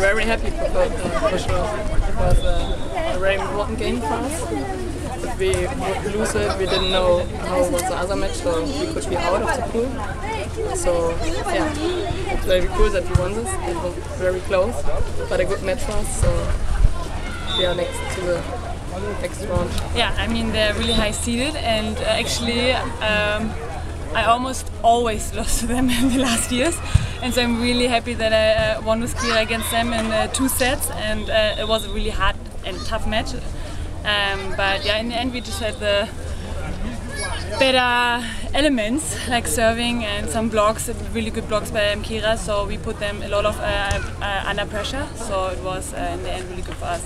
very happy for, uh, for sure. It was uh, a very important game for us. If we lose it, we didn't know how was the other match, so we could be out of the pool. So yeah, it's very cool that we won this. It was very close, but a good match for us. So we are next to the next round. Yeah, I mean they're really high seeded, and uh, actually um, I almost always lost to them in the last years, and so I'm really happy that I uh, won with Kira against them in uh, two sets, and uh, it was a really hard and tough match. Um, but yeah, in the end we just had the better elements like serving and some blocks, really good blocks by Kira, so we put them a lot of uh, uh, under pressure. So it was in the end really good for us.